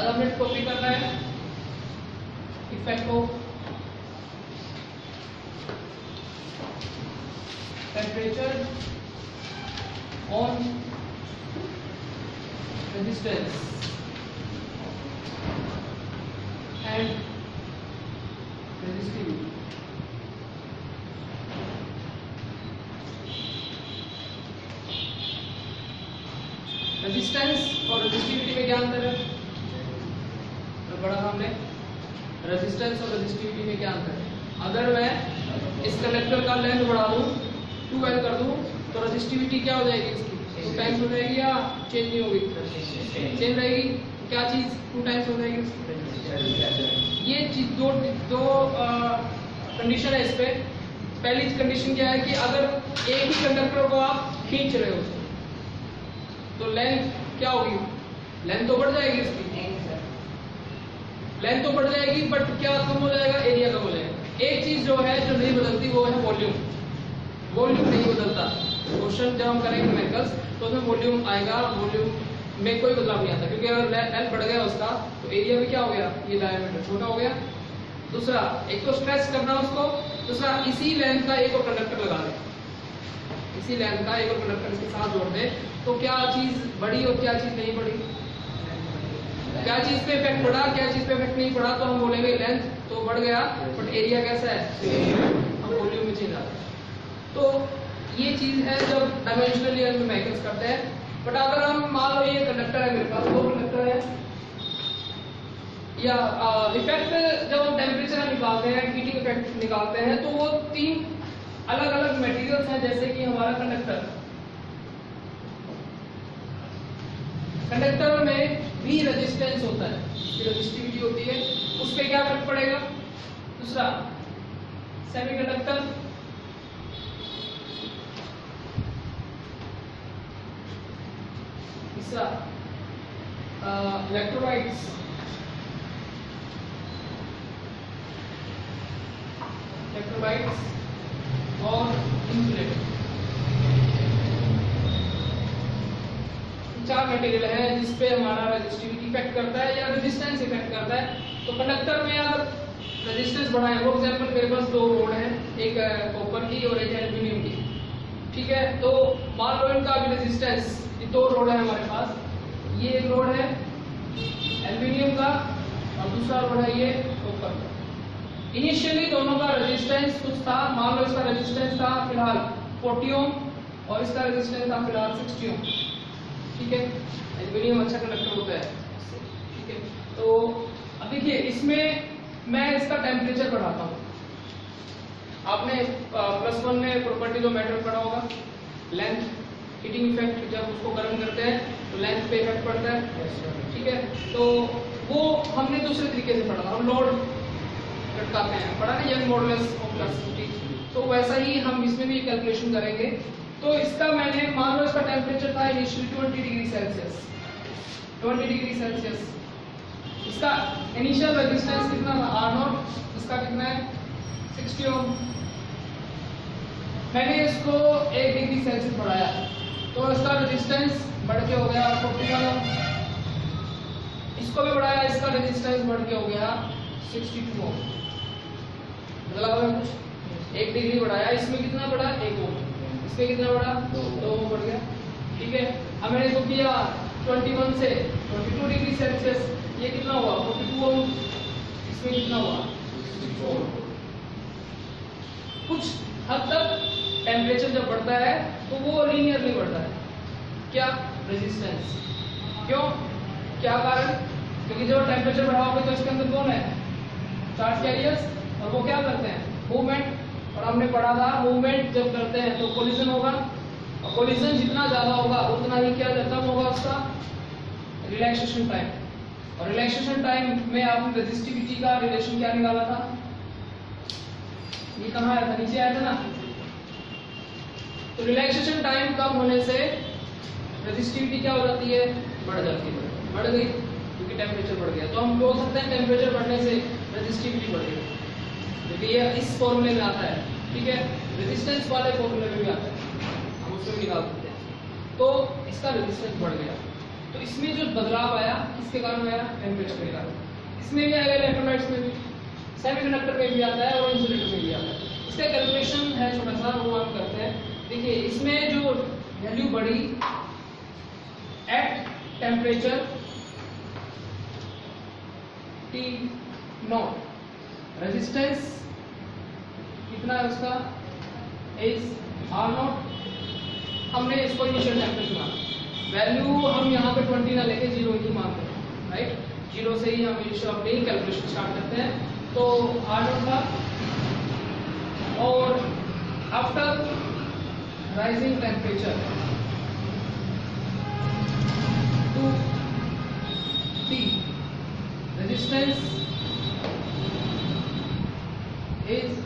आज copy topic करना है। इफ़ेक्ट को। Temperature on resistance and resistivity resistance और रेजिस्टिविटी में क्या अंतर है तो बड़ा हमने रेजिस्टेंस और रेजिस्टिविटी में क्या अंतर है अगर मैं इस कलेक्टर का लेंथ बढ़ा दूँ टू एल कर दूँ तो रेजिस्टिविटी क्या हो जाएगी इसकी? टू टाइम्स हो जाएगी या चेंज नहीं होगी? चेंज रहेगी? क्या चीज़ टू टाइम्स हो जाएगी ये चीज़ दो दो कंडीशन है इस पे। पहली कंडीशन क्या है कि अगर एक ही कंडक्टर को आप खींच रहे हो तो लेंथ क्या होगी? लेंथ तो बढ़ जाएगी इसकी लेंथ तो बढ़ जाएगी बट क्या कम हो जाएगा? एरिया कम हो जाएगा. एक चीज़ जो है, जो नहीं बदलती, वो है वॉल्यूम वॉल्यूम नहीं बदलता. क्वेश्चन जब हम करेंगे न्यूमेरिकल्स तो उसमें वॉल्यूम आएगा वॉल्यूम में कोई बदलाव नहीं आता. क्योंकि अगर लेंथ बढ़ गया उसका तो एरिया भी क्या हो गया? ये डायमीटर छोटा हो गया. दूसरा, एक तो स्ट्रेच करना उसको. दूसरा, इसी लेंथ का एक और कंडक्टर लगा दे. इसी लेंथ का एक और कंडक्टर इसके साथ जोड़ दे. तो क्या चीज़ बढ़ी और क्या चीज़ नहीं बढ़ी क्या चीज़ पे इफ़ेक्ट पड़ा, क्या चीज़ पे इफ़ेक्ट नहीं पड़ा तो हम बोलेंगे लेंथ तो बढ़ गया बट एरिया कैसा है? हम वॉल्यूम में चेंज आता तो ये चीज़ है जब डायमेंशनल ईयर में मैकेस करते हैं। बट अगर हम मान लो ये कंडक्टर है मेरे पास दो कंडक्टर है। या इफ़ेक्ट जब हम टेम्परेचर निकालते हैं हीटिंग इफ़ेक्ट निकालते हैं तो वो तीन अलग अलग मटेरियल्स हैं, जैसे कि हमारा कंडक्टर कंडक्टर में भी रेजिस्टेंस होता है। रेजिस्टिविटी होती है। उस पर क्या फ़र्क पड़ेगा? दूसरा सेमीकंडक्टर तीसरा इलेक्ट्रोलाइट्स इलेक्ट्रोलाइट्स और इंसुलेटर चार मटेरियल है जिसपे हमारा रेजिस्टिविटी इफ़ेक्ट करता है या रेजिस्टेंस इफ़ेक्ट करता है। तो कंडक्टर में अगर रेजिस्टेंस बढ़ा है। फॉर एग्जांपल मेरे पास दो रोड है, एक कॉपर की और एक एल्यूमिनियम की। ठीक है? तो मान लो इनका भी रेजिस्टेंस ये दो रोड है हमारे पास। ये एक रोड है एल्यूमिनियम का, और दूसरा रोड है ये कॉपर का। इनिशियली दोनों का रेजिस्टेंस कुछ था। मान लो इसका रेजिस्टेंस था फ़िलहाल 40 ओम, और इसका रेजिस्टेंस था फ़िलहाल 60 ओम। ठीक है? एल्यूमिनियम अच्छा कंडक्टर होता है। ठीक है? तो अब देखिए, इसमें मैं इसका टेम्परेचर बढ़ाता हूँ। आपने प्लस वन में प्रॉपर्टी जो मैटर पढ़ा होगा लेंथ हीटिंग इफ़ेक्ट जब उसको गर्म करते हैं तो लेंथ पे इफ़ेक्ट पड़ता है। ठीक है? तो वो हमने दूसरे तरीके से पढ़ा हम लोड लटकाते हैं। पढ़ा ना यंग ऑफ़ प्लास्टिसिटी तो वैसा ही हम इसमें भी कैलकुलेशन करेंगे। तो इसका मैंने मान लो इसका टेम्परेचर था initially 20 degree Celsius 20 degree Celsius इसका इनिशियल रेजिस्टेंस कितना था? आर नॉट इसका कितना है? 60 ओम मैंने इसको एक डिग्री सेल्सियस बढ़ाया। तो इसका रेजिस्टेंस बढ़ के हो गया 41 ओम इसको भी बढ़ाया, इसका रेजिस्टेंस बढ़ के हो गया 62 ओम मतलब एक डिग्री बढ़ाया, इसमें कितना बढ़ा? एक ओम इसमें कितना बढ़ा दो ओम बढ़ गया। ठीक है? अब मैंने इसको किया 21 से 22 डिग्री सेल्सियस ये कितना हुआ? 42 ओम इसमें कितना हुआ? कुछ हद तक टेम्परेचर जब बढ़ता है तो वो लीनियरली बढ़ता है। क्या? रेजिस्टेंस क्यों? क्या कारण? क्योंकि जब टेम्परेचर बढ़ा होगा तो इसके अंदर कौन है? चार्ज कैरियर्स और वो क्या करते हैं? मूवमेंट और हमने पढ़ा था मूवमेंट जब करते हैं तो कोलिजन होगा। और कोलिजन जितना ज़्यादा होगा, उतना ही क्या खत्म होगा उसका? रिलैक्सेशन टाइम और रिलैक्सेशन टाइम में आपने रेजिस्टिविटी का रिलेशन क्या निकाला था? ये कहाँ आया था? नीचे आया था ना? तो रिलैक्सेशन टाइम कम होने से रेजिस्टिविटी क्या हो जाती है? बढ़ जाती है। बढ़ गई, क्योंकि टेम्परेचर बढ़ गया। तो हम बोल सकते हैं टेम्परेचर बढ़ने से रेजिस्टिविटी बढ़ गई। क्योंकि ये इस फॉर्मूले में आता है, ठीक है? रेजिस्टेंस वाले फॉर्मूले में भी आता है। हम उसको भी निकाल सकते हैं। तो इसका रेजिस्टेंस बढ़ गया। तो इसमें जो बदलाव आया, किसके कारण आया? टेम्परेचर के कारण। इसमें भी आएगा इलेक्ट्रोलाइट्स में भी। सेमीकंडक्टर में भी आता है और इंसुलेटर में भी आता है। इसका कैलकुलेशन है, छोटा सा वो हम करते हैं। देखिए, इसमें जो वैल्यू बढ़ी at temperature T naught resistance कितना है उसका इज़ आर नॉट हमने इसको इनिशियल टेम्परेचर माना वैल्यू हम यहाँ पे 20 ना लेके ज़ीरो ही मानते हैं राइट ज़ीरो से ही हम इनिशियल अपनी कैलकुलेशन स्टार्ट करते हैं। तो आर नॉट था। और after rising temperature to T resistance is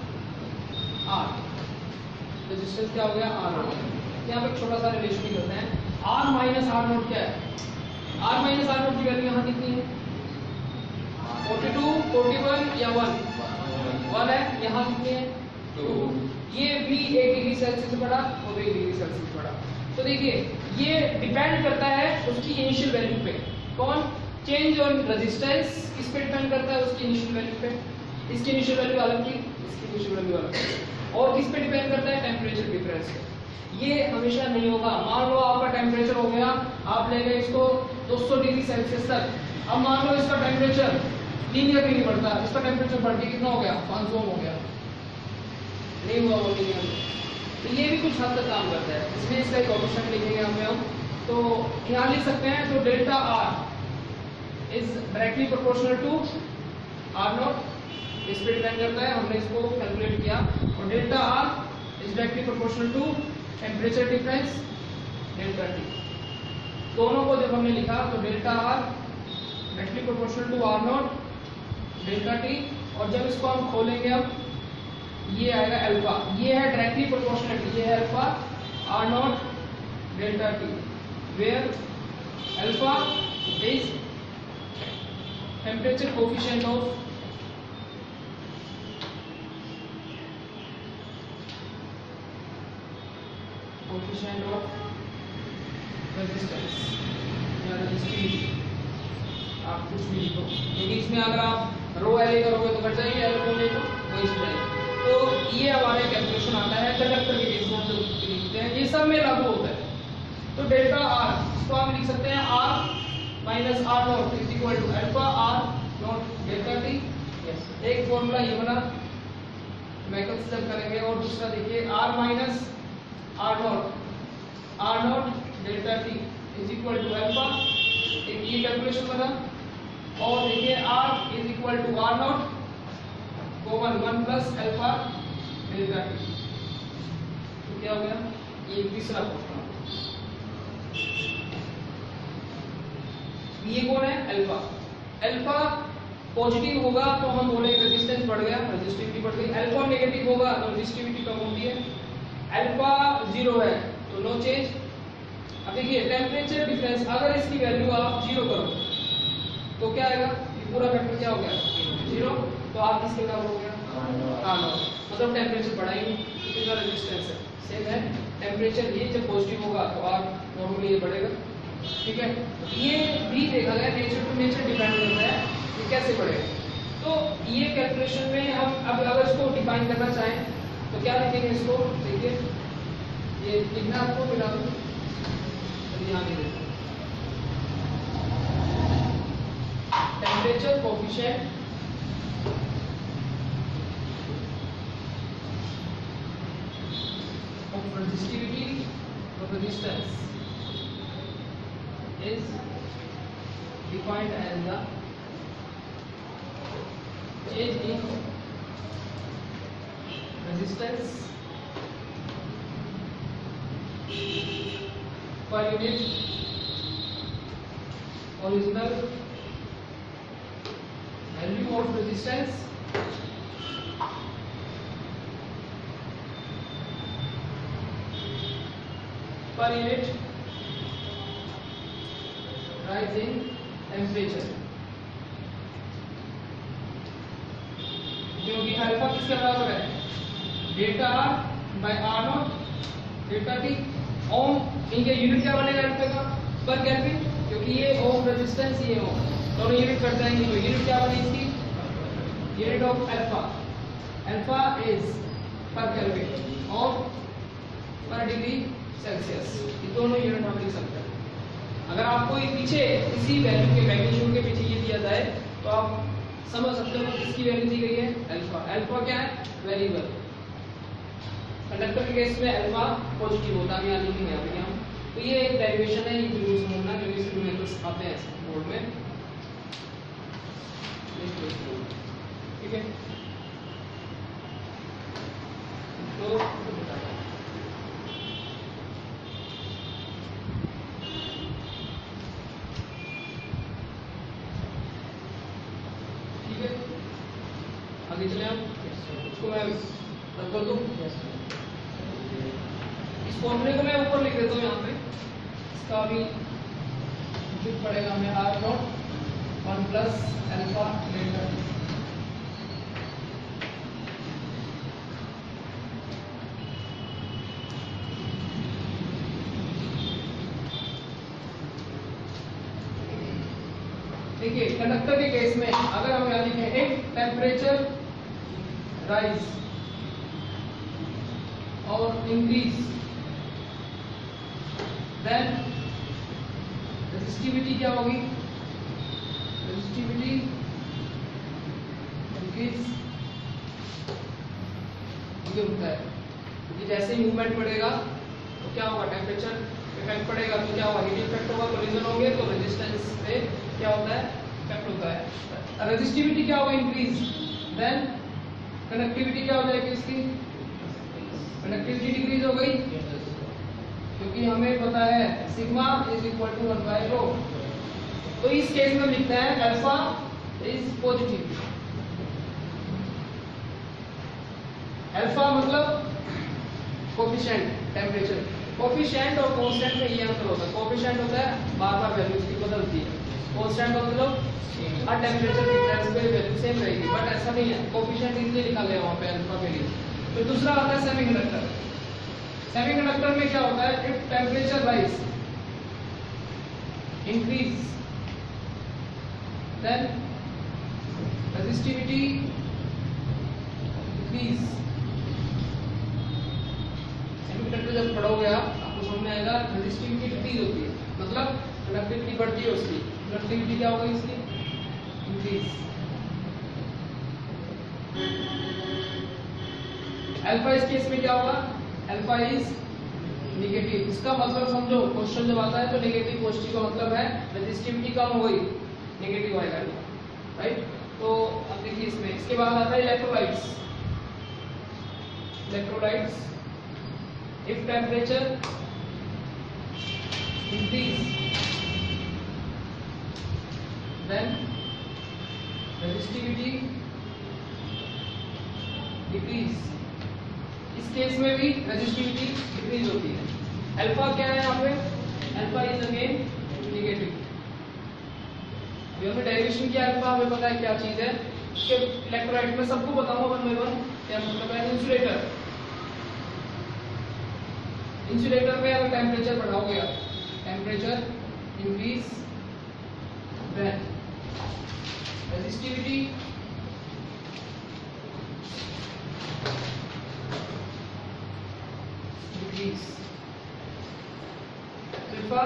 resistance क्या हो गया? आर नोट यहाँ पे छोटा सा रिलेशन भी करते हैं। आर माइनस आर नोट क्या है? आर माइनस आर नोट की वैल्यू यहाँ कितनी है? 42, 41 या 1 वन है। यहाँ कितनी है? टू ये भी एक डिग्री सेल्सियस बढ़ा और एक डिग्री सेल्सियस बढ़ा तो देखिए ये डिपेंड करता है उसकी इनिशियल वैल्यू पे। कौन? चेंज ऑन रेजिस्टेंस किस पे डिपेंड करता है उसकी इनिशियल वैल्यू पे? इसकी इनिशियल वैल्यू अलग थी इसकी इनिशियल वैल्यू अलग थी और किस पे डिपेंड करता है? टेम्परेचर डिफरेंस ये हमेशा नहीं होगा। मान लो आपका टेम्परेचर हो गया, आप ले गए इसको 200 डिग्री सेल्सियस तक। अब मान लो इसका टेम्परेचर लीनियर भी नहीं बढ़ता। इसका टेम्परेचर बढ़ के कितना हो गया? 500 हो गया। नहीं हुआ वो लीनियर तो ये भी कुछ हद तक काम करता है। इसमें इसका एक ऑप्शन लिखेंगे हमें हम तो यहाँ लिख सकते हैं तो delta R is directly proportional to R naught इस पे डिपेंड करता है। हमने इसको कैलकुलेट किया। Delta R is directly proportional to temperature difference delta T दोनों को जब हमने लिखा तो delta R directly proportional to R naught delta T और जब इसको हम खोलेंगे अब ये आएगा अल्फ़ा ये है डायरेक्टली प्रोपोर्शनल ये है alpha R naught delta T where alpha is temperature coefficient of coefficient of resistance या resistivity आप कुछ भी लिखो। क्योंकि इसमें अगर आप रो एल करोगे तो घट जाएगी एल को तो जाएगी। तो ये हमारे कैलकुलेशन आता है कंडक्टर के केस में लिखते हैं। ये सब में लागू होता है। तो डेल्टा आर इसको हम लिख सकते हैं R minus R naught is equal to alpha R naught delta T एक फॉर्मूला ये बना। से करेंगे और दूसरा देखिए R minus R naught R naught delta T is equal to alpha एक ये कैलकुलेशन बना और देखिए R is equal to R naught common one plus alpha delta T तो क्या हो गया? ये तीसरा फॉर्मूला ये कौन है? अल्फ़ा अल्फ़ा पॉजिटिव होगा तो हम बोलेंगे रेजिस्टेंस बढ़ गया रेजिस्टिविटी बढ़ गई। अल्फ़ा नेगेटिव होगा तो रेजिस्टिविटी कम होती है। अल्फ़ा ज़ीरो है। नो चेंज अब देखिए टेम्परेचर डिफरेंस अगर इसकी वैल्यू आप ज़ीरो करो तो क्या आएगा? ये पूरा फैक्टर क्या हो गया? ज़ीरो तो आप किसके बराबर हो गया? हाँ नो मतलब टेम्परेचर बढ़ा ही नहीं रेजिस्टेंस है। सेम है. टेम्परेचर ये जब पॉजिटिव होगा तो आप नॉर्मली ये बढ़ेगा। ठीक है? ये भी देखा गया नेचर टू नेचर डिपेंड करता है कि कैसे बढ़ेगा तो ये कैलकुलेशन में हम अब अगर इसको डिफाइन करना चाहें तो क्या लिखेंगे इसको? देखिए ये लिखना आपको मिला temperature coefficient of resistivity of resistance is defined as the change in resistance per unit original value of resistance per unit rise in temperature क्योंकि अल्फ़ा किसके बराबर है delta R by R naught delta T ohm इनके unit क्या बनेगा alpha का पर kelvin क्योंकि ये ओम रेजिस्टेंस ये ओम। दोनों यूनिट कट जाएँगे तो यूनिट क्या बनी इसकी? Unit of alpha alpha is per kelvin और पर डिग्री सेल्सियस ये दोनों यूनिट हम लिख सकते हैं। अगर आपको ये पीछे इसी वैल्यू के मैग्नीट्यूड के पीछे ये दिया जाए तो आप समझ सकते हो किसकी वैल्यू दी गई है? अल्फ़ा अल्फ़ा क्या है? वेरिएबल कंडक्टर के केस में अल्फ़ा पॉजिटिव होता है यहाँ लिखेंगे अभी हम। तो ये एक डेरिवेशन है ये ज़रूर समझना क्योंकि इसमें मेथड्स आते हैं बोर्ड में। ठीक है? तो ठीक है? आगे चले हम इसको मैं रख कर दूँ? इस फॉर्मूले को मैं ऊपर लिख देता हूँ यहाँ पे। इसका भी लिख पड़ेगा हमें R naught one plus alpha delta देखिए कंडक्टर के केस में अगर हम यहाँ लिखें, एक टेम्परेचर राइज और इंक्रीज देन रेजिस्टिविटी क्या होगी? रेजिस्टिविटी इंक्रीज ये होता है। क्योंकि जैसे ही मूवमेंट बढ़ेगा तो क्या होगा? टेम्परेचर इफ़ेक्ट पड़ेगा तो क्या होगा? हीट इफ़ेक्ट होगा कोलिजन होंगे तो रेजिस्टेंस पे क्या होता है? इफ़ेक्ट होता है। रेजिस्टिविटी क्या होगा? इंक्रीज देन कनेक्टिविटी क्या हो जाएगी इसकी? कनेक्टिविटी डिक्रीज हो गई। क्योंकि हमें पता है sigma is equal to one by rho तो इस केस में लिखते हैं अल्फ़ा इज़ पॉजिटिव अल्फ़ा मतलब कोफिशिएंट टेम्परेचर कोफिशिएंट और कांस्टेंट में ये अंतर होता है। कोफिशिएंट होता है बार बार वैल्यू उसकी बदलती है। कांस्टेंट मतलब हर टेम्परेचर डिफरेंस पे वैल्यू सेम रहेगी। बट ऐसा नहीं है। कोफिशिएंट इसलिए लिखा गया वहाँ पे अल्फ़ा के लिए। फिर दूसरा आता है सेमी सेमीकंडक्टर सेमीकंडक्टर में क्या होता है? If temperature rise increase then resistivity increase semiconductor जब पढ़ोगे आप, आपको समझ में आएगा रेजिस्टिविटी डिक्रीज होती है। मतलब कंडक्टिविटी बढ़ती है उसकी। कंडक्टिविटी क्या होगी इसकी? इंक्रीज अल्फ़ा इस केस में क्या होगा? अल्फ़ा इज़ नेगेटिव इसका मतलब समझो क्वेश्चन जब आता है तो नेगेटिव पॉजिटिव का मतलब है रेजिस्टिविटी कम हो गई नेगेटिव आएगा राइट तो अब देखिए इसमें, इसके बाद आता है electrolytes electrolytes if temperature increase, then resistivity decrease. इस केस में भी रेजिस्टिविटी डिक्रीज होती है? अल्फ़ा क्या है यहाँ पे? अल्फ़ा इज़ अगेन नेगेटिव हमें डेरिवेशन किया अल्फ़ा हमें पता है क्या चीज़ है। उसके इलेक्ट्रोलाइट में सबको बताऊँगा वन बाय वन क्या मतलब है इंसुलेटर इंसुलेटर में अगर टेम्परेचर बढ़ाओगे आप। Temperature increase resistivity decrease alpha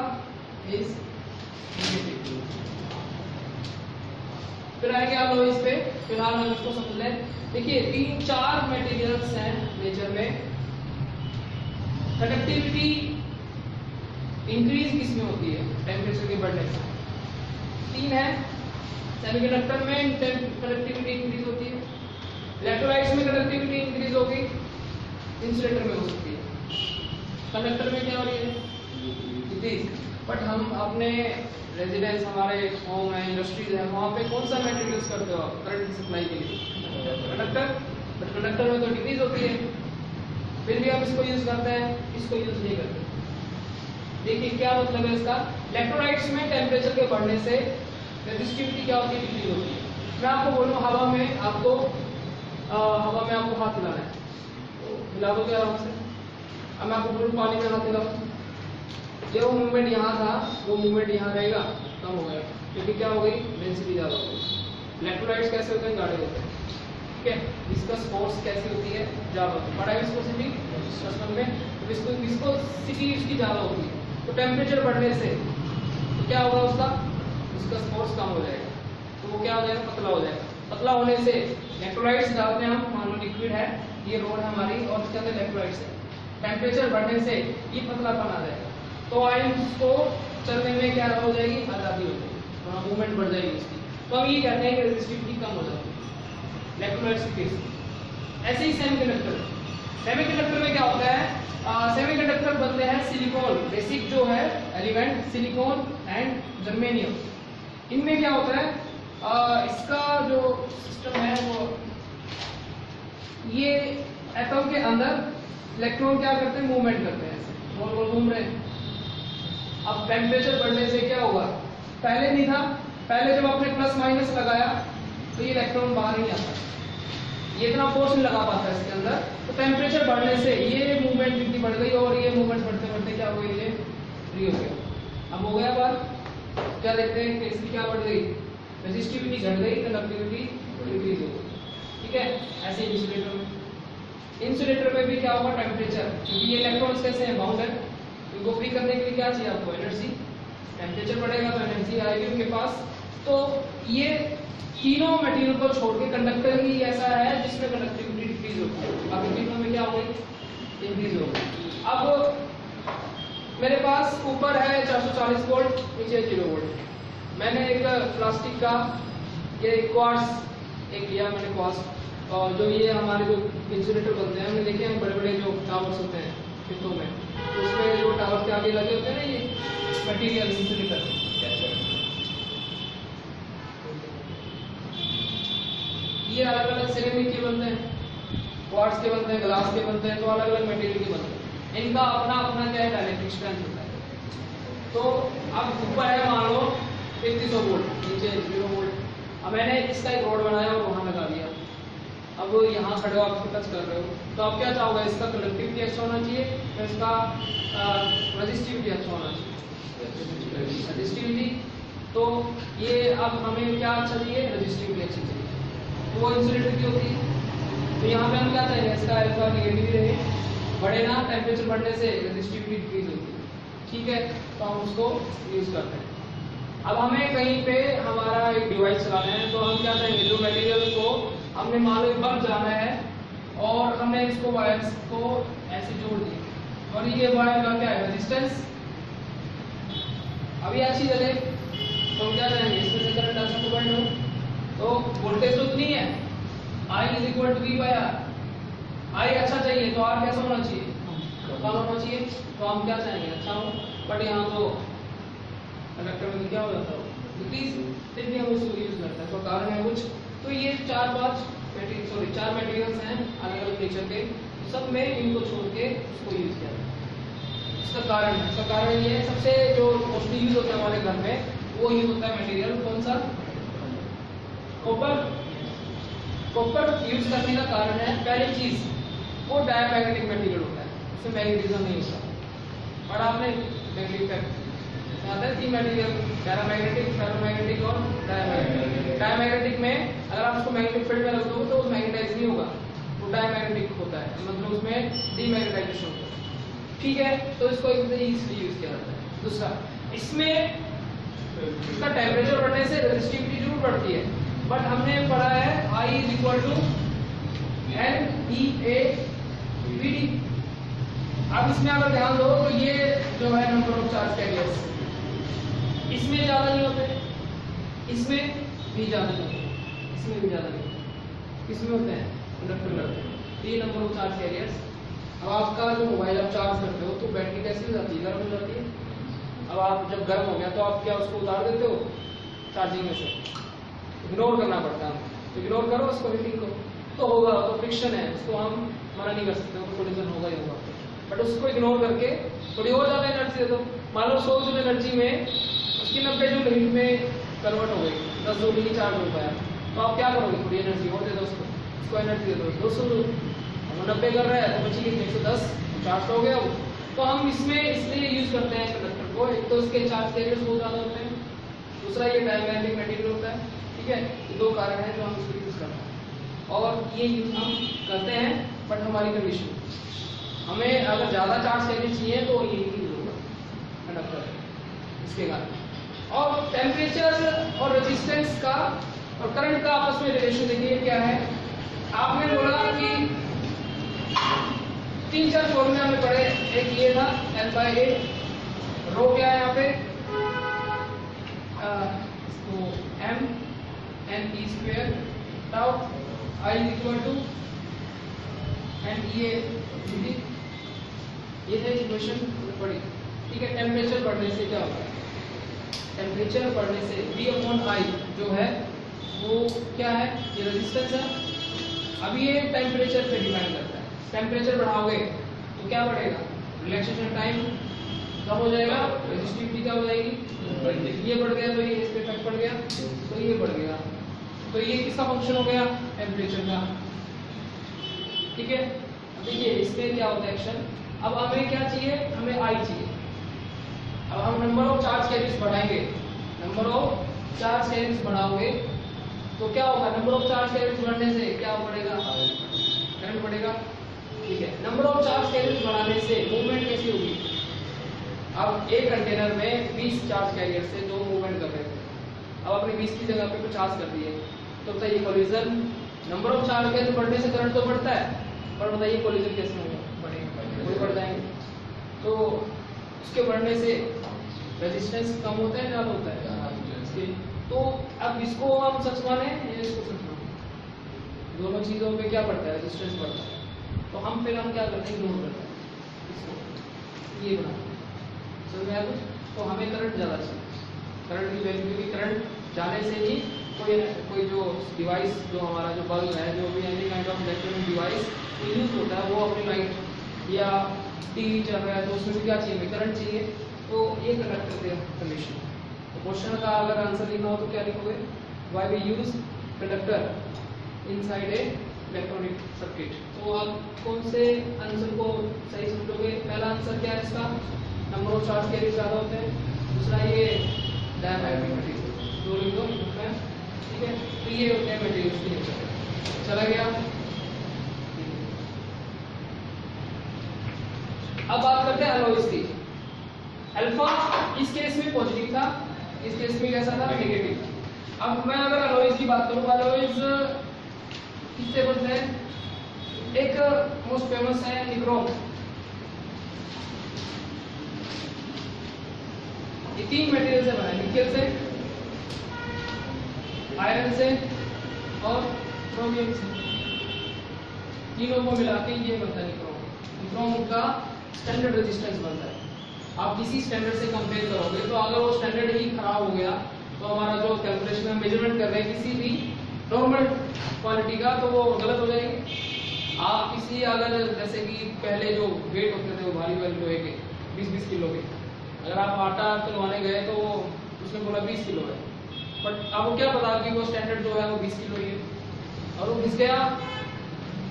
is negative फिर आएँगे आप लोग इस पे, फ़िलहाल हम इसको समझ लें देखिए, तीन, चार मटेरियल्स हैं नेचर में। कंडक्टिविटी इंक्रीज किसमें होती है? टेम्परेचर के बढ़ने से। तीन है सेमीकंडक्टर में कंडक्टिविटी इंक्रीज होती है। इलेक्ट्रोलाइट्स में कंडक्टिविटी इंक्रीज होगी। इंसुलेटर में हो सकती है। कंडक्टर में क्या हो रही है? इंक्रीज बट हम अपने रेजिडेंस हमारे होम है इंडस्ट्रीज़ है वहाँ पे कौन सा मेटेरियल यूज़ करते हो करंट सप्लाई के लिए? कंडक्टर बट कंडक्टर में तो डिक्रीज होती है। फिर भी हम इसको यूज़ करते हैं इसको यूज़ नहीं करते। देखिए क्या मतलब है इसका? इलेक्ट्रोलाइट्स में टेम्परेचर के बढ़ने से रेजिस्टिविटी क्या होती है? डिक्रीज होती है। मैं आपको बोलूँ हवा में आपको आ, हवा में आपको हाथ हिलाना है। तो दो क्या आराम से मैं आपको बोलूँ पानी में हाथ हिलाओ जो मूवमेंट यहाँ था, वो मूवमेंट यहाँ रहेगा कम हो गया। क्योंकि क्या हो गई? डेंसिटी ज़्यादा हो गई। इलेक्ट्रोलाइट्स कैसे होते हैं? गाढ़े होते हैं। ठीक है? विस्कस फोर्स कैसी होती है? ज़्यादा होती है। पढ़ा है विस्कोसिटी सिस्टम में। विस्को विस्कोसिटी उसकी ज़्यादा होती है। तो टेम्परेचर बढ़ने से तो क्या होगा उसका? विस्कस फोर्स कम हो जाएगा। तो वो क्या हो जाएगा? पतला हो जाएगा। पतला होने से इलेक्ट्रोलाइट्स डालते हैं हम। मान लो लिक्विड है। ये रोड है हमारी और इसके अंदर इलेक्ट्रोलाइट्स है। टेम्परेचर बढ़ने से ये पतलापन आ जाएगा। तो आयंस को चलने में क्या हो जाएगी? आज़ादी हो जाएगी। थोड़ा मूवमेंट बढ़ जाएगी उसकी। तो हम ये कहते हैं कि रेजिस्टिविटी कम हो जाती है। ऐसे ही सेमीकंडक्टर सेमीकंडक्टर में क्या होता है? सेमीकंडक्टर बनते हैं सिलिकॉन बेसिक जो है एलिमेंट सिलिकॉन एंड जर्मेनियम इनमें क्या होता है? आ, इसका जो सिस्टम है वो ये एटम के अंदर इलेक्ट्रॉन क्या करते हैं? मूवमेंट करते हैं। गोल गोल घूम रहे अब टेम्परेचर बढ़ने से क्या होगा पहले नहीं था। पहले जब आपने प्लस माइनस लगाया तो ये इलेक्ट्रॉन बाहर नहीं आता ये इतना फोर्स नहीं लगा पाता इसके अंदर। तो टेम्परेचर बढ़ने से ये मूवमेंट इतनी बढ़ गई और ये मूवमेंट बढ़ते बढ़ते क्या हो गई? ये फ्री हो गया। अब हो गया बात क्या देखते हैं इसकी क्या बढ़ गई? रेजिस्टिविटी घट गई कंडक्टिविटी इंक्रीज हो गई। ठीक है? ऐसे इंसुलेटर में। इंसुलेटर में भी क्या होगा टेम्परेचर क्योंकि ये इलेक्ट्रॉन्स कैसे हैं? बाउंडेड इनको फ्री करने के लिए क्या चाहिए आपको? एनर्जी टेम्परेचर बढ़ेगा तो एनर्जी आएगी उनके पास. तो ये तीनों मटेरियल को छोड़ के कंडक्टर ही ऐसा है जिसमें कंडक्टिविटी डिक्रीज होती है। बाकी तीनों में क्या हो गई इंक्रीज हो अब मेरे पास ऊपर है 440 वोल्ट नीचे ज़ीरो वोल्ट मैंने एक प्लास्टिक का ये क्वार्ट्स एक लिया, मैंने क्वार्ट्स और जो ये हमारे जो इंसुलेटर बनते हैं हमने देखे हैं बड़े बड़े जो टावर्स होते हैं खेतों में तो उसमें जो टावर के आगे लगे होते हैं ना ये मटीरियल इंसुलेटर ये अलग अलग सिरेमिक के बनते हैं? क्वार्ट्स के बनते हैं ग्लास के बनते हैं तो अलग अलग मटेरियल के बनते हैं। इनका अपना अपना क्या है डायरेक्टिक स्ट्रेंथ होता है। तो अब ऊपर है, मान लो इकतीस सौ वोल्ट नीचे ज़ीरो वोल्ट अब मैंने इसका एक रोड बनाया और वहाँ लगा दिया। अब यहाँ खड़े हो, आप टच कर रहे हो। तो आप क्या चाहोगे? इसका कंडक्टिविटी अच्छा होना चाहिए तो इसका रजिस्टिविटी अच्छा होना चाहिए? रजिस्टिविटी तो ये अब हमें क्या अच्छा चाहिए? रजिस्टिविटी अच्छी चाहिए। तो वो इंसुलेटर की होती है। तो यहाँ पे हम क्या चाहेंगे इसका अल्फ़ा निगेटिव रहे बढ़े ना टेम्परेचर बढ़ने से रजिस्टिविटी डिक्रीज होती है। ठीक है? तो हम उसको यूज़ करते हैं। अब हमें कहीं पे हमारा एक डिवाइस चलाना है। तो हम क्या करेंगे? जो मटेरियल को हमने मान लो बल्ब जाना है और हमने इसको वायर्स को ऐसे जोड़ दिया और ये वायर का क्या है? रेजिस्टेंस अभी ऐसी चले तो क्या करेंगे? इसमें से करंट अच्छा तो बढ़ तो वोल्टेज तो उतनी है। I is equal to V by R I अच्छा चाहिए तो आर कैसा होना चाहिए? कम होना चाहिए। तो हम क्या चाहेंगे? अच्छा हो। बट यहाँ तो कंडक्टर में क्या हो जाता है? डिक्रीज फिर भी हम उसको यूज़ करते हैं। तो कारण है कुछ। तो ये चार पाँच सॉरी चार मटेरियल्स हैं अलग अलग नेचर के, सब में इनको छोड़ के उसको यूज़ किया इसका कारण है, इसका कारण ये है, सबसे जो मोस्टली यूज़ होता है हमारे घर में, वो यूज़ होता है मटेरियल कौन सा? कॉपर कॉपर यूज़ करने का कारण है, पहली चीज़, वो डायमैग्नेटिक मटेरियल होता है, उसमें मैग्नेटिज्म नहीं होता। और आपने मैग्नेटिक आता है तीन पैरामैग्नेटिक फेरोमैग्नेटिक और डायमैग्नेटिक डायमैग्नेटिक में अगर आप उसको मैग्नेटिक फ़ील्ड में रख दो तो मैग्नेटाइज नहीं होगा। वो डायमैग्नेटिक होता है। मतलब उसमें डीमैग्नेटाइजेशन होता है। ठीक है? तो इसको इसलिए यूज़ किया जाता है। दूसरा, इसमें इसका टेम्परेचर बढ़ने से रेजिस्टिविटी ज़रूर बढ़ती है। बट हमने पढ़ा है I is equal to n e A अब इसमें अगर ध्यान दो तो ये जो है नंबर ऑफ़ चार्ज कैरियर्स इसमें ज़्यादा नहीं होते, इसमें भी ज़्यादा नहीं होते, इसमें भी ज़्यादा नहीं होते। किसमें होते हैं? कंडक्टर करते हैं। तीन नंबर ऑफ़ चार्ज कैरियर्स अब आपका जो मोबाइल आप चार्ज करते हो तो बैटरी कैसी हो जाती है? गर्म हो जाती है? अब आप जब गर्म हो गया तो आप क्या उसको उतार देते हो? चार्जिंग में से इग्नोर करना पड़ता है इग्नोर करो उसको हीटिंग को। तो होगा तो फ्रिक्शन है। उसको हम मना नहीं कर सकते कोलिजन होगा ही होगा। बट उसको इग्नोर करके थोड़ी और ज़्यादा एनर्जी दे दो। मान लो सौ एनर्जी में उसकी नब्बे जूल हीट में कन्वर्ट हो गई, दस जूल ही चार्ज हो पाया। तो आप क्या करोगे? थोड़ी एनर्जी और दे दो उसको। उसको एनर्जी दे दो। दो सौ वो नब्बे कर रहा है तो बची एक सौ दस चार्ज हो गया वो। तो हम इसमें इसलिए यूज़ करते हैं कंडक्टर को। एक तो इसके चार्ज कैरियर्स बहुत ज़्यादा होते हैं। दूसरा ये डायमैग्नेटिक मटेरियल होता है, ठीक है? ये दो कारण है जो हम इसको यूज़ करते हैं। और ये यूज़ हम करते हैं बट हमारी कंडीशन हमें अगर ज़्यादा चार्ज करनी चाहिए तो ये यूज़ होगा कंडक्टर इसके कारण। और टेम्परेचर और रेजिस्टेंस का और करंट का आपस में रिलेशन देखिए क्या है। आपने बोला कि तीन चार फॉर्मूले हमें पढ़े, एक ये था एल बाई ए रो क्या है यहाँ पे? M n e square tau I equal to n e A ये है इक्वेशन पढ़ी। ठीक है टेम्परेचर बढ़ने से क्या होगा टेम्परेचर बढ़ने से V अपॉन आई जो है, वो क्या है? ये रेजिस्टेंस है। अब ये टेम्परेचर पे डिपेंड करता है। टेम्परेचर बढ़ाओगे तो क्या बढ़ेगा? रिलैक्सेशन टाइम कम हो जाएगा रेजिस्टिविटी क्या हो जाएगी। ये बढ़ गया तो ये इस पे इफ़ेक्ट पड़ गया तो ये बढ़ गया। तो ये किसका फ़ंक्शन हो गया? टेम्परेचर का। ठीक है? देखिए इसमें क्या होता है एक्शन अब हमें क्या चाहिए? हमें आई चाहिए। अब हम नंबर ऑफ़ चार्ज कैरियर्स बढ़ाएँगे। नंबर ऑफ़ चार्ज कैरियर्स बढ़ाओगे तो क्या होगा? नंबर ऑफ़ चार्ज कैरियर्स बढ़ने से क्या बढ़ेगा? करंट बढ़ेगा। ठीक है। नंबर ऑफ़ चार्ज कैरियर्स बढ़ाने से मूवमेंट कैसी होगी? अब एक कंटेनर में 20 चार्ज कैरियर से दो मूवमेंट कर रहे थे। अब अपने 20 की जगह पे 50 कर दिए। तो बताइए collision number of charge carrier बढ़ने से करंट तो बढ़ता है, पर बताइए कोलिजन कैसे होगा बढ़ेगा बढ़ जाएँगे तो उसके बढ़ने से रेजिस्टेंस कम होता है ज़्यादा होता है। तो अब इसको हम सच माने या इसको सच माने। दोनों चीज़ों पे क्या बढ़ता है? रेजिस्टेंस बढ़ता है। तो हम फिर हम क्या करते हैं? इग्नोर करते हैं। इसको ये बनाते हैं। समझ में आया तो हमें करंट ज़्यादा चाहिए। करंट की वैल्यू क्योंकि करंट जाने से ही कोई कोई जो डिवाइस जो हमारा जो बल्ब है जो भी any kind of electronic device use होता है वो अपनी लाइट या टीवी चल रहा है तो उसमें भी क्या चाहिए, करंट चाहिए तो ये कंडक्टर के कंडीशन तो क्वेश्चन का अगर आंसर लिखना हो तो क्या लिखोगे? Why we use conductor inside a electronic circuit तो आप कौन से आंसर को सही समझोगे? पहला आंसर क्या है इसका? नंबर ऑफ़ चार्ज कैरियर ज़्यादा होते हैं। दूसरा ये डायमैग्नेटिक मटेरियल दो लिख ठीक है? तो ये होते हैं मटेरियल्स चला गया। अब बात करते हैं एलोइस की अल्फ़ा इस केस में पॉजिटिव था, इस केस में कैसा था? नेगेटिव अब मैं अगर एलोइस की बात करूँ एलोइस किससे बनते हैं? एक मोस्ट फ़ेमस है निक्रोम ये तीन मटेरियल से बना है निकल से आयरन से और क्रोमियम से। तीनों को मिला के ये बनता है निक्रोम निक्रोम का स्टैंडर्ड रेजिस्टेंस बनता है। आप किसी स्टैंडर्ड से कंपेयर करोगे तो अगर वो स्टैंडर्ड ही खराब हो गया तो हमारा जो कैलकुलेशन में मेज़रमेंट कर रहे हैं किसी भी नॉर्मल क्वालिटी का तो वो गलत हो जाएँगे। आप किसी अगर जैसे कि पहले जो वेट होते थे भारी वाले लोहे के 20-20 किलो के, अगर आप आटा तुलवाने गए तो उसने बोला 20 किलो है। बट आपको क्या पता कि वो स्टैंडर्ड जो है, वो 20 किलो ही है। और वो घिस गया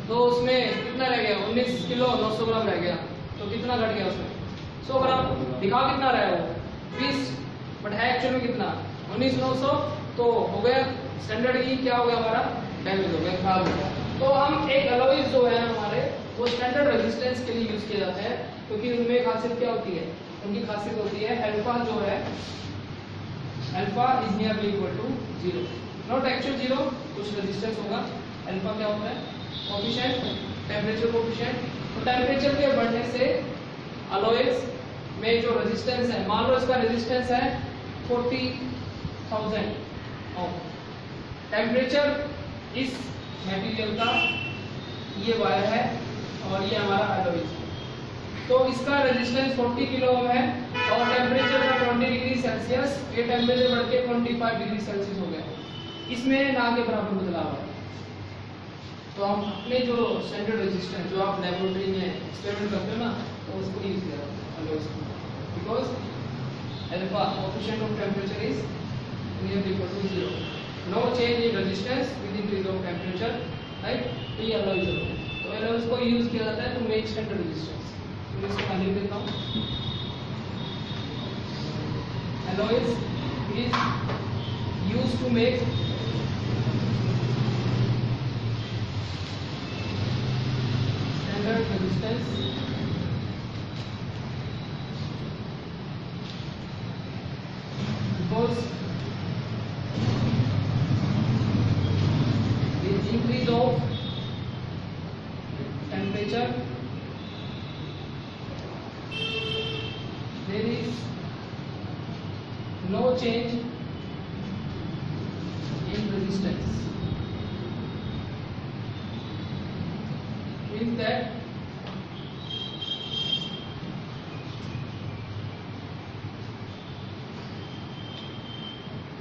तो उसमें कितना रह गया? 19 किलो 900 ग्राम रह गया। तो कितना घट गया उसमें? 100 ग्राम दिखा कितना रहा है वो? 20 बट है एक्चुअल में कितना? उन्नीस नौ सौ तो हो गया स्टैंडर्ड ही क्या हो गया हमारा? डैमेज हो गया, खराब हो गया। तो हम एक अलॉइज जो है हमारे, वो स्टैंडर्ड रेजिस्टेंस के लिए यूज़ किए जाते हैं, क्योंकि उनमें खासियत क्या होती है? उनकी खासियत होती है अल्फ़ा जो है alpha is nearly equal to zero not actual zero कुछ रेजिस्टेंस होगा। अल्फ़ा क्या होता है? कोफिशिएंट टेम्परेचर कोफिशिएंट तो टेम्परेचर के बढ़ने से अलोएस में जो रेजिस्टेंस है, मान लो इसका रेजिस्टेंस है फोर्टी थाउज़ेंड ओम टेम्परेचर इस मटेरियल का ये वायर है और ये हमारा एलोइज तो इसका रेजिस्टेंस 40 किलो ओम है और टेम्परेचर का 20 डिग्री सेल्सियस ये टेम्परेचर बढ़ के 25 डिग्री सेल्सियस हो गया। इसमें ना के बराबर बदलाव है तो हम अपने जो स्टैंडर्ड रेजिस्टेंस जो आप लेबोरेटरी में एक्सपेरिमेंट करते हो ना तो उसको यूज़ किया because alpha coefficient of temperature is nearly equal to zero. No change in resistance with increase of temperature, right? तो ये होते हैं तो alloys को यूज़ किया जाता है टू मेक स्टैंडर्ड रेजिस्टेंस तो इसको मैं लिख देता हूँ alloys is use to make measure the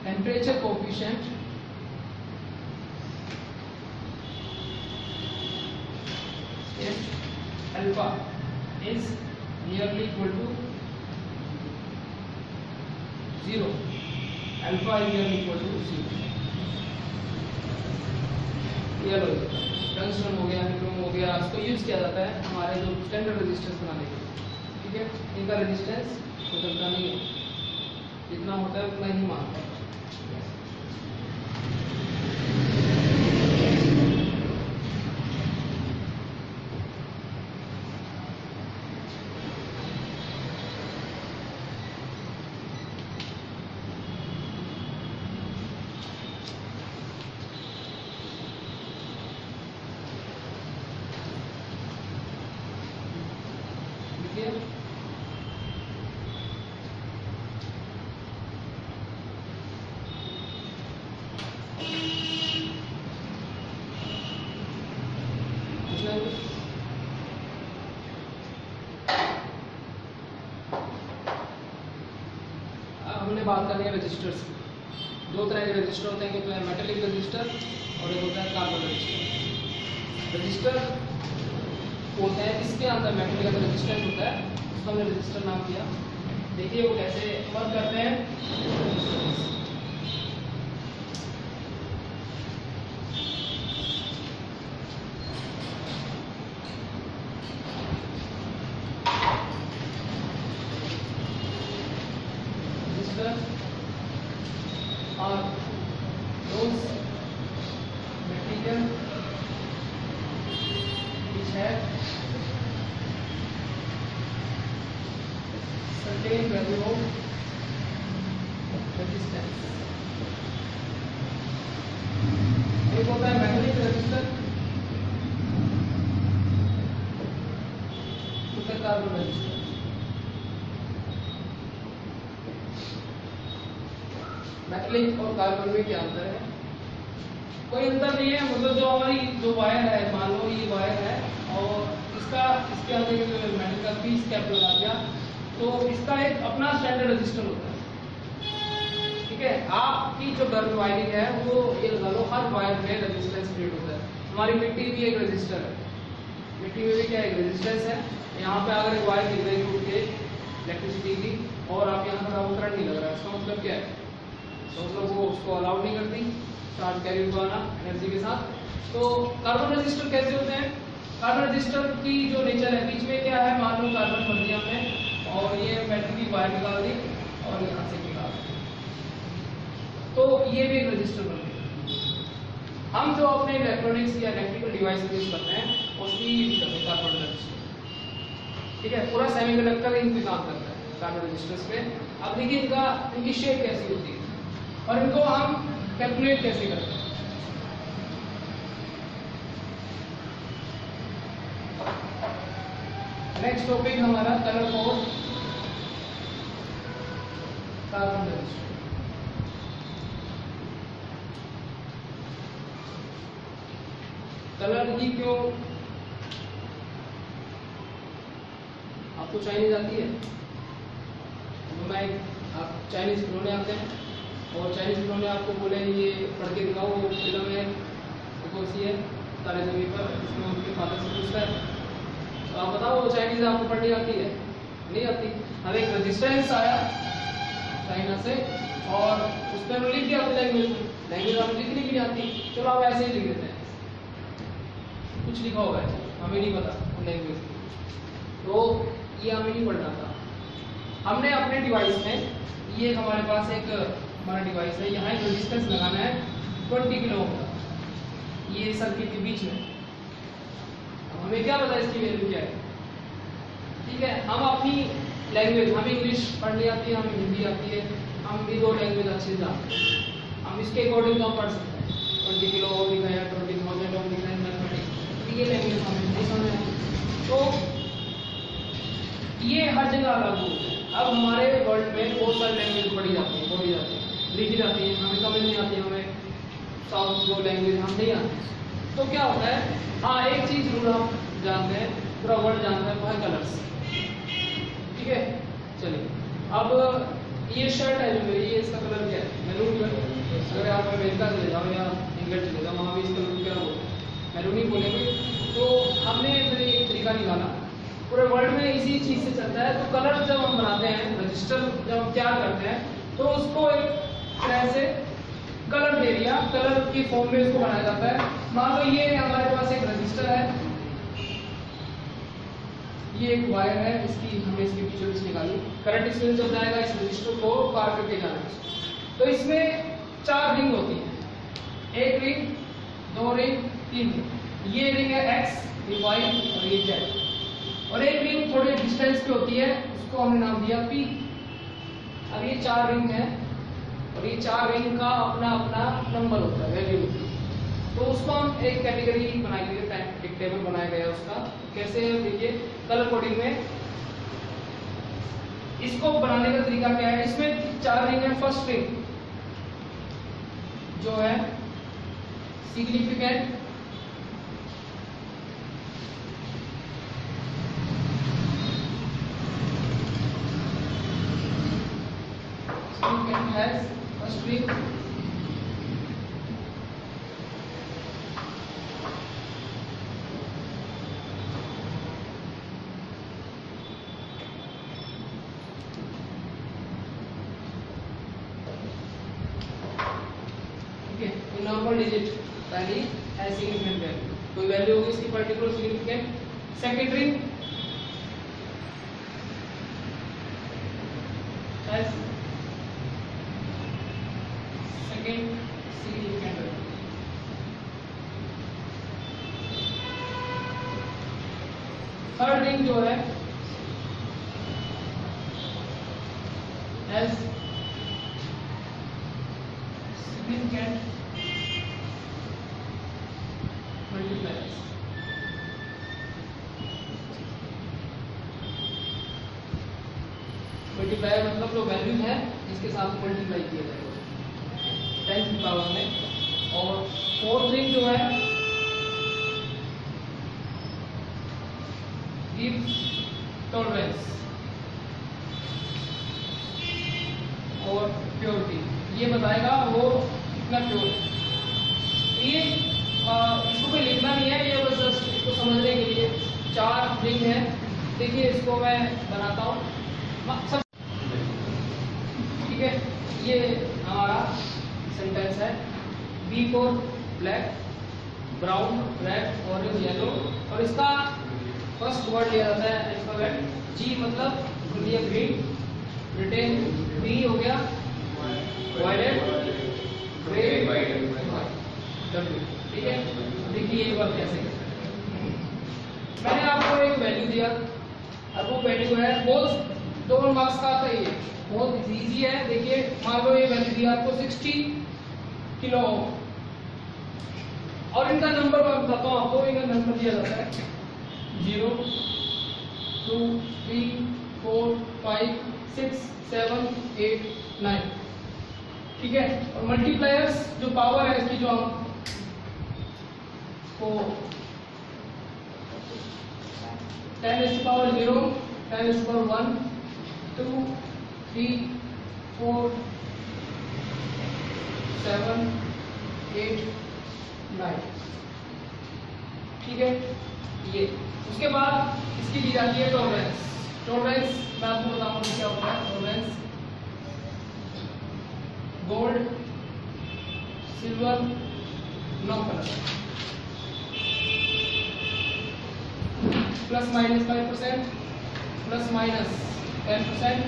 temperature coefficient. Is alpha is nearly equal to zero, alpha is nearly equal to tungsten हो गया निक्रोम हो गया, इसको यूज़ किया जाता है हमारे जो स्टैंडर्ड रेजिस्टेंस बनाने के ठीक है? इनका रेजिस्टेंस बदलता नहीं है। जितना होता है उतना ही मानता है देखिए कुछ नहीं कुछ अब हमने बात करनी है रजिस्टर्स दो तरह के रजिस्टर होते हैं, एक होता है मेटेलिक रजिस्टर और एक होता है कार्बन रजिस्टर रजिस्टर होता है इसके अंदर? मेटेलिक का रजिस्टर होता है। उसको हमने रजिस्टर नाम दिया। देखिए वो कैसे वर्क करते हैं resistors are those material which have certain value of resistance. एक होता है मैग्नेटिक रेजिस्टर दूसरा कार्बन रेजिस्टर मैग्नेटिक और कार्बन में क्या अंतर है कोई अंतर नहीं है मतलब जो हमारी जो वायर है मान लो ये वायर है और इसका इसके अंदर जो मेटल का पीस कैप लगा दिया तो इसका एक अपना स्टैंडर्ड रजिस्टर होता है ठीक है आपकी जो घर में वायरिंग है वो ये लगा लो हर वायर में रेजिस्टेंस क्रिएट होता है हमारी मिट्टी भी एक रजिस्टर है मिट्टी में भी क्या एक रेजिस्टेंस है यहाँ पे अगर एक वायर गिर रही टूट के इलेक्ट्रिसिटी की और आप यहाँ पर आपको करंट नहीं लग रहा है इसका मतलब क्या है? तो मतलब वो उसको अलाउड नहीं करती चार्ज कैरी करना एनर्जी के साथ। तो कार्बन रजिस्टर कैसे होते हैं? कार्बन रजिस्टर की जो नेचर है, बीच में क्या है? मान लो कार्बन भर दिया हमने और ये मेटल की वायर निकाल दी, और यहाँ से निकाल दी। तो ये भी एक रजिस्टर बन गया। हम जो अपने इलेक्ट्रॉनिक्स या इलेक्ट्रिकल डिवाइस यूज़ करते हैं उसकी कार्बन रजिस्टर ठीक है? पूरा सेमीकंडक्टर इन पे काम करता है कार्बन रजिस्टर्स पे। अब देखिए इनका, इनकी शेप कैसी होती है? और इनको हम कैलकुलेट कैसे करते हैं? नेक्स्ट टॉपिक हमारा colour code carbon resistor colour ही क्यों? आपको चाइनीज़ आती है? मैं आप चाइनीज़ खिलौने आते हैं और चाइनीज़ खिलौने आपको बोले ये पढ़ के दिखाओ, वो फ़िल्म है, वो कौन सी है? तारे ज़मीन पर, उसमें उनके फादर से पूछता है। तो आप बताओ, वो चाइनीज़ आपको पढ़नी आती है? नहीं आती। हमें एक रजिस्टेंस आया चाइना से, और उस पर लिख दिया अपनी लैंग्वेज में। लैंग्वेज हमें लिखनी भी नहीं आती चलो आप ऐसे ही लिख देते हैं। कुछ लिखा होगा, हमें नहीं पता लैंग्वेज तो ये हमें नहीं पढ़ना था। हमने अपने डिवाइस में, ये हमारे पास एक, हमारा डिवाइस है, यहाँ एक रेजिस्टेंस लगाना है ट्वेंटी किलो का ये सर्किट के बीच में। हमें क्या पता इसकी वैल्यू क्या है? ठीक है, हम अपनी लैंग्वेज हमें इंग्लिश पढ़नी आती है, हमें हिंदी आती है, हम भी दो लैंग्वेज अच्छे से जानते हैं। हम इसके अकॉर्डिंग तो हम पढ़ सकते हैं। ट्वेंटी किलो हो दिखाया ट्वेंटी थाउज़ेंड हो दिखाया मैथमेटिक्स ये लैंग्वेज हमें नहीं समझ तो ये हर जगह लागू होता है। अब हमारे वर्ल्ड में बहुत सारी लैंग्वेज पढ़ी जाती है, बोली जाती है, लिखी जाती है, हमें समझ नहीं आती, हमें साउथ जो लैंग्वेज हम नहीं आती। तो क्या होता है? हाँ एक चीज़ ज़रूर हम जानते हैं, पूरा वर्ल्ड जानता है वो है कलर्स ठीक है? चलिए। अब ये शर्ट है जो मेरी, ये इसका कलर क्या है? मैरून कलर अगर आप अमेरिका चले जाओ या इंग्लैंड चले जाओ, वहाँ भी इस कलर क्या हैं मैरून ही बोलेंगे। तो हमने फिर एक तरीका निकाला। पूरे वर्ल्ड में इसी चीज़ से चलता है। तो कलर जब हम बनाते हैं रजिस्टर जब हम तैयार करते हैं तो उसको एक तरह से कलर दे दिया। कलर की फॉर्म में इसको बनाया जाता है। मान लो ये हमारे पास एक रजिस्टर है। ये एक वायर है, इसकी हमने इसकी पिक्चर्स निकाली। करंट इसमें जब जाएगा इस रजिस्टर को पार करके जाना तो इसमें चार रिंग होती है। एक रिंग दो रिंग तीन रिंग ये रिंग है एक्स ये वाई और ये जेड और एक रिंग थोड़े डिस्टेंस पे होती है, उसको हमने नाम दिया पी अब ये चार रिंग है, और ये चार रिंग का अपना अपना नंबर होता है वैल्यू होती है। तो उसको हम एक कैटेगरी बनाई गई एक टेबल बनाया गया उसका। कैसे देखिए कलर कोडिंग में। इसको बनाने का तरीका क्या है? इसमें चार रिंग है फ़र्स्ट रिंग जो है significant significant has first ring ठीक है ये नॉर्मल डिजिट पहली है सिग्निफिकेंट वैल्यू कोई वैल्यू होगी इसकी particular significant second ring has second significant value. Third ring जो है has significant multipliers. मल्टीप्लायर मतलब जो वैल्यू है इसके साथ मल्टीप्लाई किया जाएगा टेंथ की पावर में और फोर्थ रिंग जो है गिव टॉलरेंस और प्योरिटी ये बताएगा वो कितना प्योर है ये आ, इसको कोई लिखना नहीं है ये बस जस्ट इसको समझने के लिए चार रिंग है देखिए इसको मैं बनाता हूँ सब ठीक है ये हमारा सेंटेंस है B for black brown red orange yellow और इसका फ़र्स्ट वर्ड लिया जाता है अल्फ़ाबेट जी मतलब ये ग्रीन ब्रिटेन बी हो गया वायलेट ग्रे डब्ल्यू ठीक है देखिए एक बार कैसे मैंने आपको एक वैल्यू दिया अब वो वैल्यू है। बहुत दो मार्क्स का आता है बहुत इजी है। देखिए, मान लो ये वैल्यू दिया आपको 60 किलो। और इनका नंबर मैं बताता हूँ आपको। इनका नंबर दिया जाता है zero two three four five six seven eight nine ठीक है? और मल्टीप्लायर्स जो पावर है इसकी जो हम को ten is power zero ten is power one two three four seven eight nine ठीक है? ये। उसके बाद इसकी दी जाती है टॉलरेंस टॉलरेंस मैं आपको बताऊँगा क्या होता है। Tolerance gold silver no colour plus minus five percent plus minus ten percent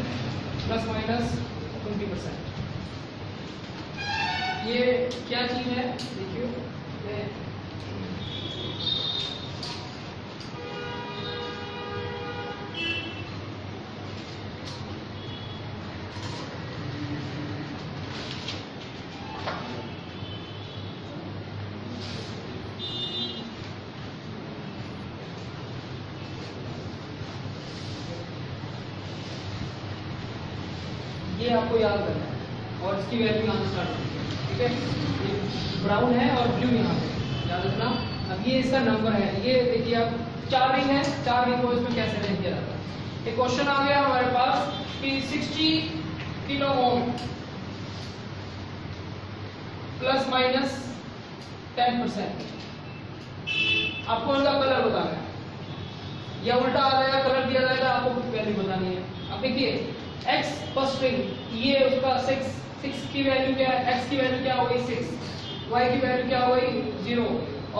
plus minus twenty percent ये क्या चीज़ है? देखिए आपको याद करना है। और इसकी वैल्यू यहाँ से स्टार्ट होगी ठीक है? ये ब्राउन है और ब्लू यहाँ पे। याद रखना। अब ये इसका नंबर है। ये देखिए आप, चार रिंग है। चार रिंग को इसमें कैसे अरेंज किया जाता है? एक क्वेश्चन आ गया हमारे पास कि 60 kilo ohm plus minus ten percent आपको इनका कलर बताना है। या उल्टा आ जाएगा कलर दिया जाएगा, आपको कुछ वैल्यू बतानी है। अब देखिए, x फ़र्स्ट रिंग ये उसका सिक्स सिक्स की वैल्यू क्या है? X की वैल्यू क्या हो गई? सिक्स वाई की वैल्यू क्या हो गई? ज़ीरो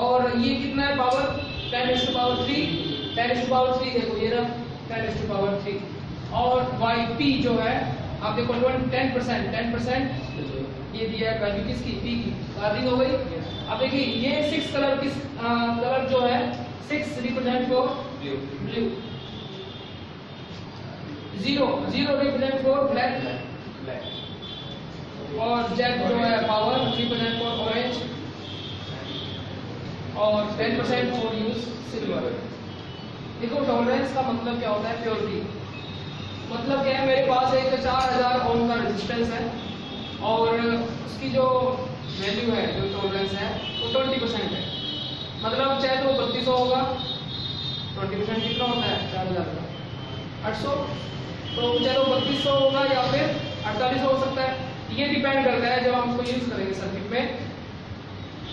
और ये कितना है? Power ten to power three ten to power three देखो ये रहा. टेन टू पावर थ्री और वाई पी जो है आप देखो टेन परसेंट टेन परसेंट ये दिया है वैल्यू किसकी? पी की. चार्जिंग हो गई? अब देखिए ये सिक्स कलर किस कलर जो है? Six represent for blue zero zero represent for black और जेड जो है पावर रिप्रेजेंट फॉर ऑरेंज और 10 परसेंट फॉर यूज़ सिल्वर देखो टॉलरेंस का मतलब क्या होता है? प्योरिटी मतलब क्या है? मेरे पास एक चार हज़ार ओम का रेजिस्टेंस है और उसकी जो वैल्यू है, जो टॉलरेंस है, वो ट्वेंटी परसेंट है. मतलब चाहे तो बत्तीस सौ होगा ट्वेंटी परसेंट कितना होता है? चार हज़ार का. आठ सौ. तो चलो, बत्तीस सौ होगा या फिर अड़तालीस हो सकता है। ये डिपेंड करता है जब हम उसको यूज़ करेंगे सर्किट में।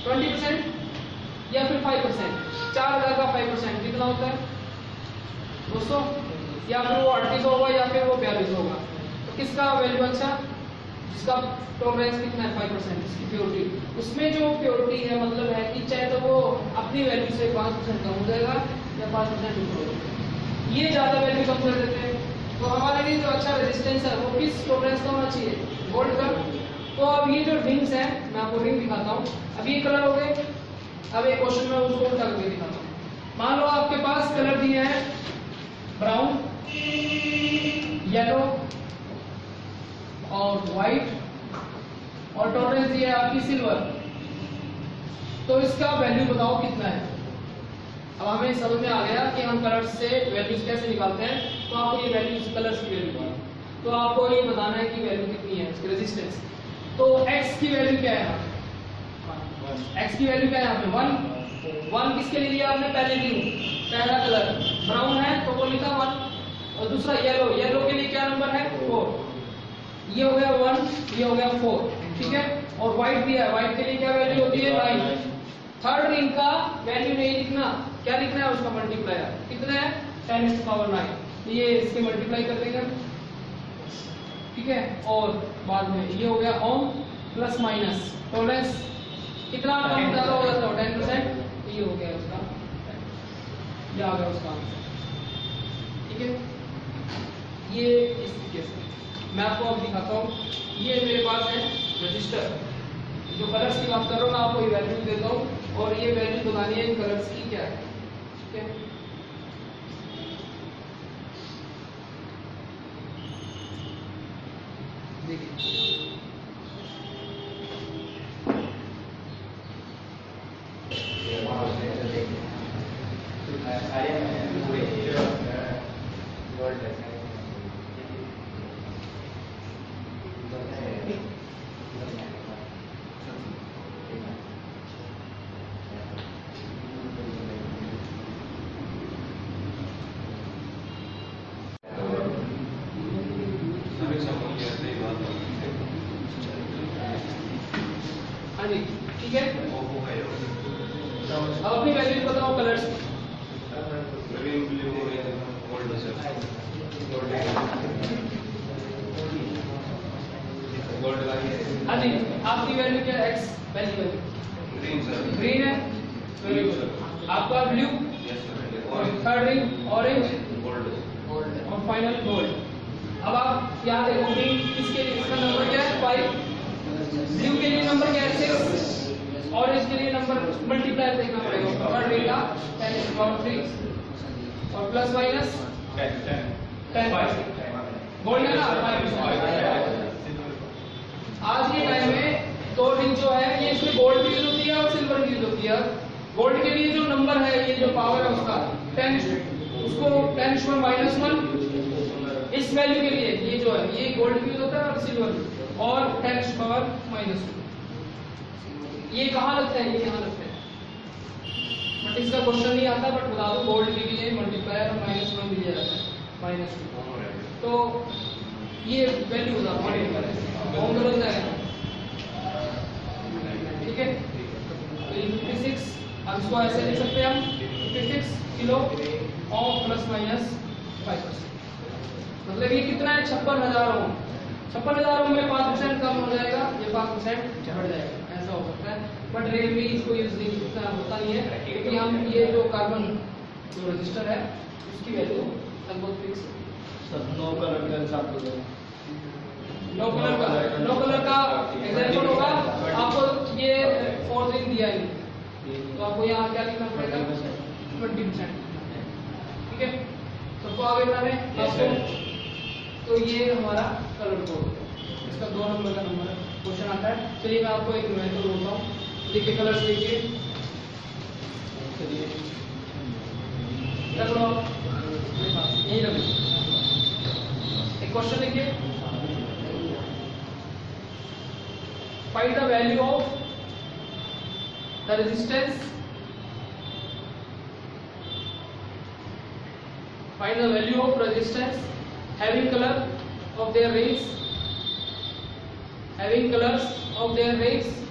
ट्वेंटी परसेंट या फिर फाइव परसेंट चार हज़ार का फाइव परसेंट कितना होता है? दोस्तों या फिर वो अड़तीस होगा या फिर वो बयालीस होगा। तो किसका वैल्यू अच्छा? जिसका टॉलरेंस कितना है? फाइव परसेंट इसकी प्योरिटी उसमें जो प्योरिटी है मतलब है कि चाहे तो वो अपनी वैल्यू से पाँच परसेंट कम हो जाएगा या पाँच परसेंट ये ज़्यादा वैल्यू कम कर देते हैं। तो हमारे लिए जो अच्छा रेजिस्टेंस है, वो किस टॉलरेंस का होना चाहिए। गोल्ड का तो अब ये जो रिंग्स हैं, मैं आपको रिंग दिखाता हूँ। अब ये कलर हो गए। अब एक क्वेश्चन में उसको उल्टा करके दिखाता हूँ। मान लो आपके पास कलर दिए हैं ब्राउन येलो और व्हाइट और टॉलरेंस दिया है आपकी सिल्वर तो इसका वैल्यू बताओ कितना है? अब हमें समझ में आ गया कि हम कलर्स से वैल्यूज़ कैसे निकालते हैं तो आपको ये वैल्यूज़ कलर्स की वैल्यू बताना तो आपको ये बताना है कि वैल्यू कितनी है उसकी रेजिस्टेंस तो x की वैल्यू क्या है x की वैल्यू क्या है पे? वन वन किसके लिए लिया आपने? पहले न्यू पहला कलर ब्राउन है तो वो लिखा वन और दूसरा येलो येलो के लिए क्या नंबर है? फोर ये हो गया वन ये हो गया फोर ठीक है? और व्हाइट दिया है। व्हाइट के लिए क्या वैल्यू होती है? नाइन थर्ड रिंग का वैल्यू नहीं लिखना। क्या लिखना है उसका मल्टीप्लायर कितना है? टेन टू पावर नाइन ये इसके मल्टीप्लाई कर देंगे ठीक है? और बाद में ये हो गया ओम प्लस माइनस टॉलरेंस कितना ज़्यादा हो जाता है टेन परसेंट ये हो गया उसका। ये आ गया उसका आंसर ठीक है? ये इस तरीके से। मैं आपको अब दिखाता हूँ। ये मेरे पास है रजिस्टर जो कलर्स की बात कर रहा हूँ, मैं आपको ये वैल्यू देता हूँ। और ये वैल्यू बतानी है इन कलर्स की क्या है? देखिए partire di plus minus ten ना आज के टाइम में दो रिंग जो है ये इसमें गोल्ड की यूज़ होती है और सिल्वर की यूज़ होती है गोल्ड के लिए जो नंबर है ये जो पावर है उसका टेन उसको टेन पर माइनस वन इस वैल्यू के लिए ये जो है ये गोल्ड की यूज़ होता है और सिल्वर और टेन पावर माइनस ये कहाँ लगता है? ये यहाँ लगता है? इसका क्वेश्चन नहीं आता बट बता दो गोल्ड के लिए मल्टीप्लायर और माइनस वन दिया जाता है। माइनस टू तो ये वैल्यू होता है होम जाएगा ठीक है? तो ये 56 अब इसको ऐसे लिख सकते हैं हम। 56 किलो और प्लस माइनस 5 मतलब ये कितना है? छप्पन हज़ार। ओम छप्पन हज़ार ओम में पाँच परसेंट कम हो जाएगा, ये पाँच परसेंट बढ़ जाएगा। बट रेयरली इसको यूज़ नहीं इतना होता नहीं है क्योंकि हम ये जो कार्बन जो रजिस्टर है उसकी वैल्यू लगभग फिक्स सर नो कलर के साथ हो नो कलर का नो कलर का एग्जांपल होगा। आपको ये फोर दिन दिया है तो आपको यहाँ क्या लिखना पड़ेगा? ट्वेंटी परसेंट ठीक है? सबको आगे बढ़ाने आपको तो ये हमारा कलर कोड इसका दो नंबर का नंबर है। क्वेश्चन आता है। चलिए मैं आपको एक मेथड बोलता हूँ। देखिए कलर्स देखिए एक क्वेश्चन देखिए find the value of the resistance find the value of resistance having colour of their race having colours of their range